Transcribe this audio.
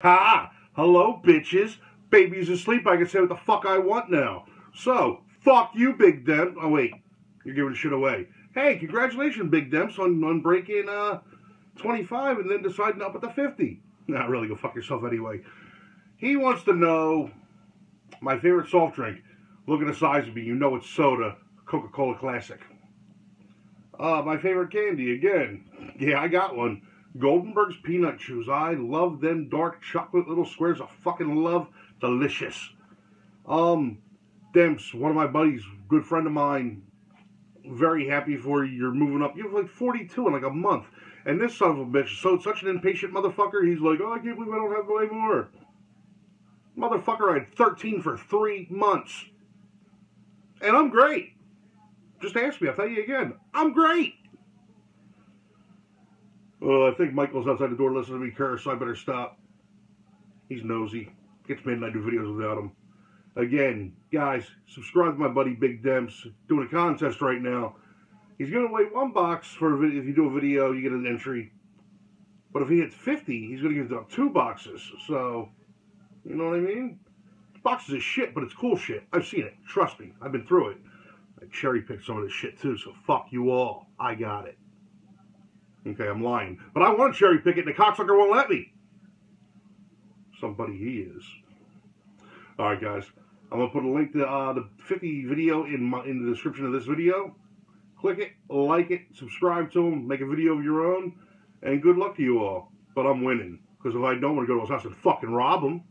Ha! Hello, bitches. Baby's asleep. I can say what the fuck I want now. So, fuck you, Big Dem. Oh, wait. You're giving shit away. Hey, congratulations, Big Demps, on, on breaking uh, 25 and then deciding up at the 50. Not really. Go fuck yourself anyway. He wants to know my favorite soft drink. Look at the size of me. You know it's soda. Coca-Cola Classic. Uh, my favorite candy, again. Yeah, I got one. Goldenberg's Peanut Chews. I love them dark chocolate little squares. I fucking love. Delicious. Um, Demps, one of my buddies, good friend of mine, very happy for you. You're moving up. You're like 42 in like a month. And this son of a bitch, so such an impatient motherfucker, he's like, oh, I can't believe I don't have way more. Motherfucker, I had 13 for three months. And I'm great. Just ask me, I'll tell you again. I'm great. Well, I think Michael's outside the door listening to me curse, so I better stop. He's nosy. Gets mad and I do videos without him. Again, guys, subscribe to my buddy Big Demps. Doing a contest right now. He's giving away one box for a video. If you do a video, you get an entry. But if he hits 50, he's going to give out two boxes. So, you know what I mean? Boxes is shit, but it's cool shit. I've seen it. Trust me. I've been through it. I cherry picked some of this shit too, so fuck you all. I got it. Okay, I'm lying. But I want to cherry pick it, and the cocksucker won't let me. Somebody he is. All right, guys. I'm gonna put a link to uh, the 50 video in my, in the description of this video. Click it, like it, subscribe to them, make a video of your own, and good luck to you all. But I'm winning because if I don't want to go to his house and fucking rob him.